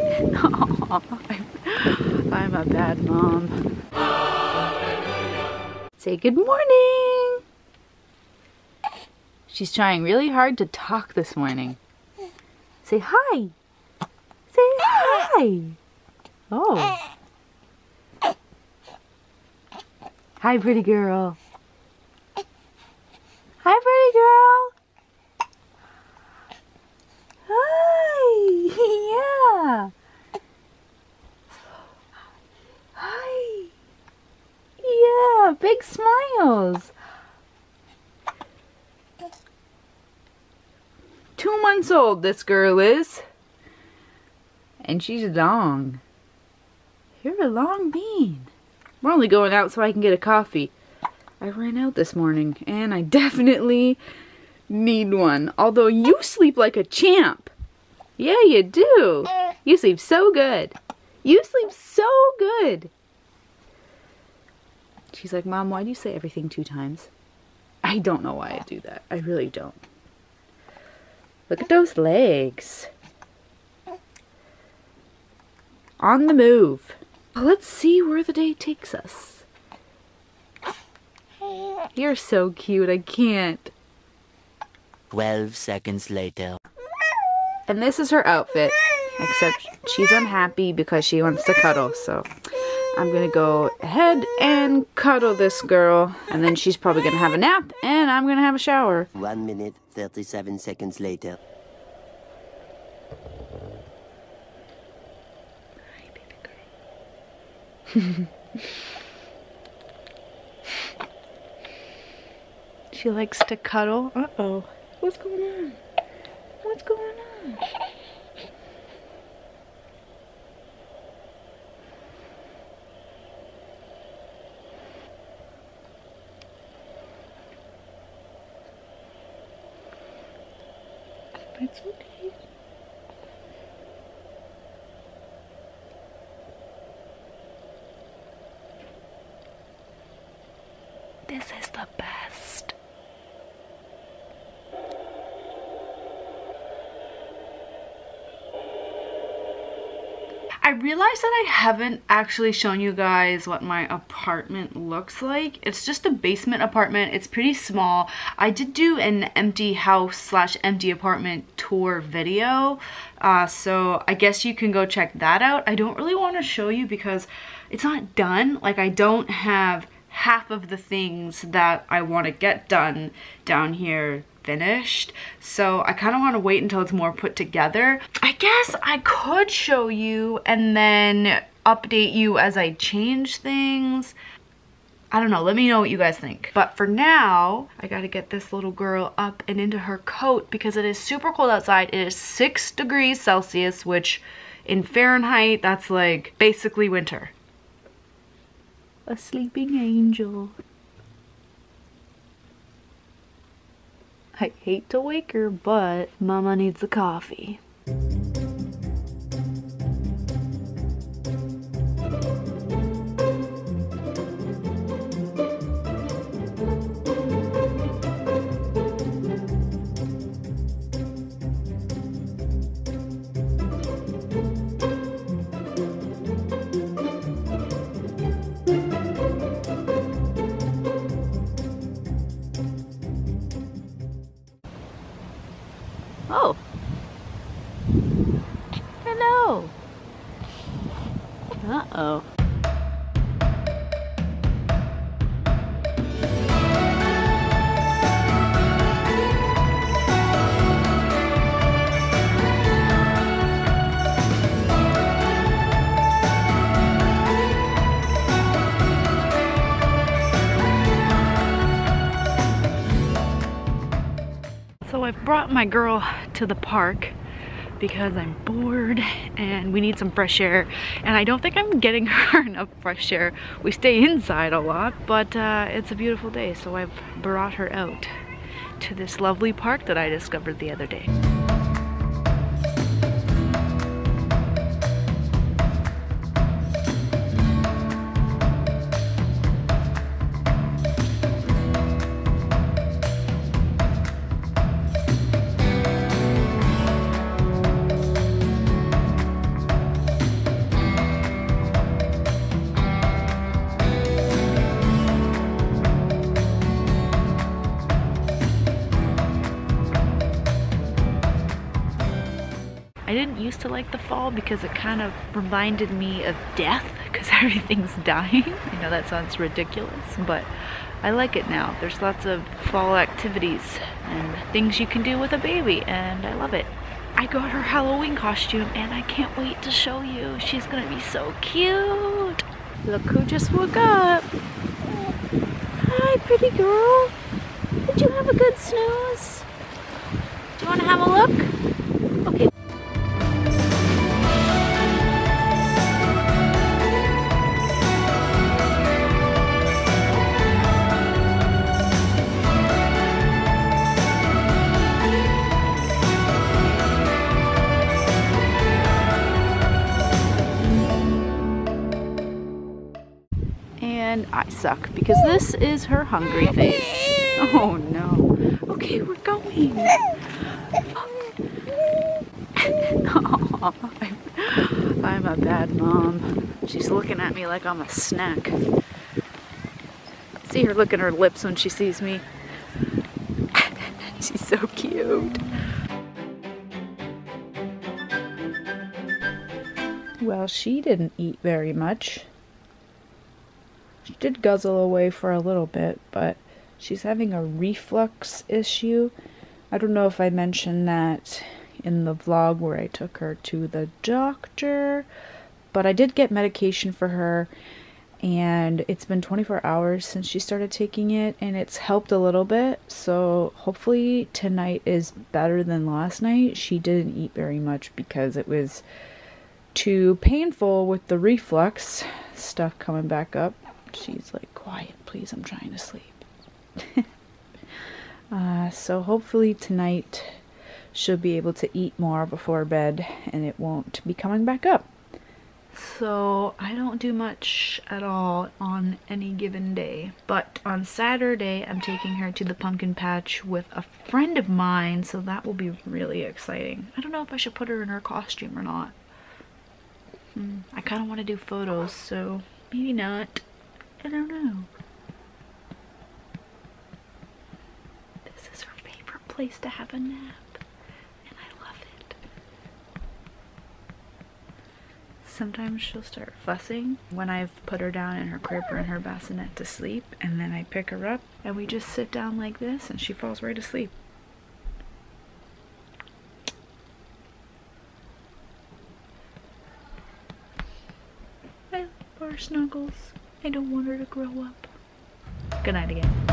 I'm, a bad mom. Say good morning. She's trying really hard to talk this morning. Say hi. Say hi. Oh. Hi, pretty girl. Hi, pretty girl. Hi. Yeah. Hi. Yeah, big Two months old, this girl is. And she's long. You're a long bean. We're only going out so I can get a coffee. I ran out this morning, and I definitely need one. Although you sleep like a champ. Yeah, you do. You sleep so good. You sleep so good. She's like, Mom, why do you say everything two times? I don't know why I do that. I really don't. Look at those legs. On the move. Let's see where the day takes us. You're so cute, I can't. 12 seconds later. And this is her outfit, except she's unhappy because she wants to cuddle, so I'm gonna go ahead and cuddle this girl, and then she's probably gonna have a nap, and I'm gonna have a shower. 1 minute 37 seconds later. Hi baby girl. She likes to cuddle. Uh-oh. What's going on? What's going on? It's okay. This is the best. I realized that I haven't actually shown you guys what my apartment looks like. It's just a basement apartment. It's pretty small. I did do an empty house slash empty apartment tour video. Uh, so I guess you can go check that out. I don't really want to show you because it's not done. Like I don't have half of the things that I want to get done down here finished. So I kind of want to wait until it's more put together. I guess I could show you and then update you as I change things. I don't know let me know what you guys think. But for now I gotta get this little girl up and into her coat because it is super cold outside. It is six degrees Celsius which in Fahrenheit that's like basically winter. A sleeping angel. I hate to wake her, but Mama needs a coffee. Oh. Hello. Uh-oh. So I've brought my girl to the park because I'm bored and we need some fresh air and I don't think I'm getting her enough fresh air. We stay inside a lot but uh, it's a beautiful day so I've brought her out to this lovely park that I discovered the other day. To like the fall because it kind of reminded me of death because everything's dying. I know that sounds ridiculous, but I like it now. There's lots of fall activities and things you can do with a baby, and I love it. I got her Halloween costume, and I can't wait to show you. She's gonna be so cute. Look who just woke up. Hi, pretty girl. Did you have a good snooze? Do you want to have a look? And I suck because this is her hungry face. Oh no. Okay, we're going. I'm, I'm a bad mom. She's looking at me like I'm a snack. See her licking her lips when she sees me. She's so cute. Well, she didn't eat very much. She did guzzle away for a little bit, but she's having a reflux issue. I don't know if I mentioned that in the vlog where I took her to the doctor, but I did get medication for her and it's been 24 hours since she started taking it and it's helped a little bit. So hopefully tonight is better than last night. She didn't eat very much because it was too painful with the reflux stuff coming back up she's like quiet please i'm trying to sleep uh, so hopefully tonight she'll be able to eat more before bed and it won't be coming back up so I don't do much at all on any given day. But on Saturday, I'm taking her to the pumpkin patch with a friend of mine, so that will be really exciting. I don't know if I should put her in her costume or not. Hmm, I kind of want to do photos, so maybe not. I don't know. This is her favorite place to have a nap. And I love it. Sometimes she'll start fussing when I've put her down in her crib or in her bassinet to sleep and then I pick her up and we just sit down like this and she falls right asleep. I love our snuggles. I don't want her to grow up. Good night again.